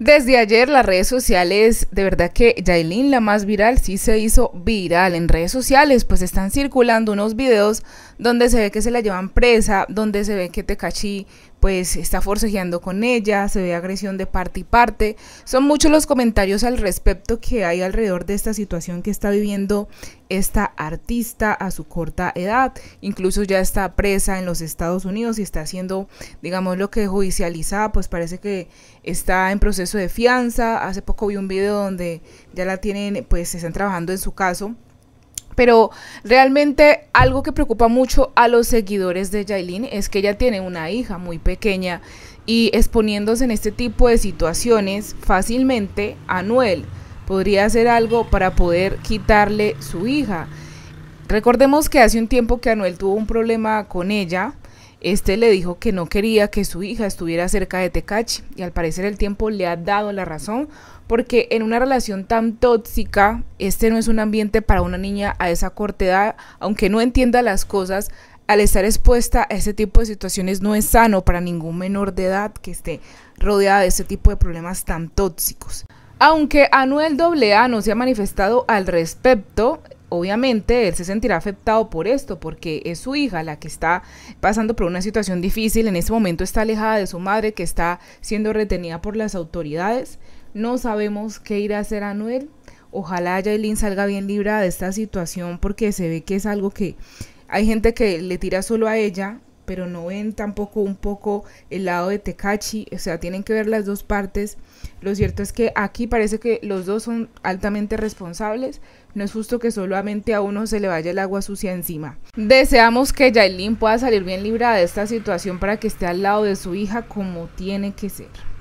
Desde ayer las redes sociales, de verdad que Yailin, la más viral, sí se hizo viral en redes sociales, pues están circulando unos videos donde se ve que se la llevan presa, donde se ve que Tecachi pues está forcejeando con ella, se ve agresión de parte y parte. Son muchos los comentarios al respecto que hay alrededor de esta situación que está viviendo esta artista a su corta edad. Incluso ya está presa en los Estados Unidos y está siendo, digamos, lo que judicializada, pues parece que está en proceso de fianza. Hace poco vi un video donde ya la tienen, pues están trabajando en su caso pero realmente algo que preocupa mucho a los seguidores de Yailin es que ella tiene una hija muy pequeña y exponiéndose en este tipo de situaciones fácilmente, Anuel podría hacer algo para poder quitarle su hija. Recordemos que hace un tiempo que Anuel tuvo un problema con ella. Este le dijo que no quería que su hija estuviera cerca de Tecachi y al parecer el tiempo le ha dado la razón porque en una relación tan tóxica, este no es un ambiente para una niña a esa corta edad, aunque no entienda las cosas, al estar expuesta a ese tipo de situaciones no es sano para ningún menor de edad que esté rodeada de ese tipo de problemas tan tóxicos. Aunque Anuel AA no se ha manifestado al respecto, obviamente él se sentirá afectado por esto, porque es su hija la que está pasando por una situación difícil, en este momento está alejada de su madre, que está siendo retenida por las autoridades. No sabemos qué irá a hacer Anuel. Ojalá Yailin salga bien librada de esta situación porque se ve que es algo que hay gente que le tira solo a ella, pero no ven tampoco un poco el lado de Tecachi, o sea, tienen que ver las dos partes. Lo cierto es que aquí parece que los dos son altamente responsables, no es justo que solamente a uno se le vaya el agua sucia encima. Deseamos que Yailin pueda salir bien librada de esta situación para que esté al lado de su hija como tiene que ser.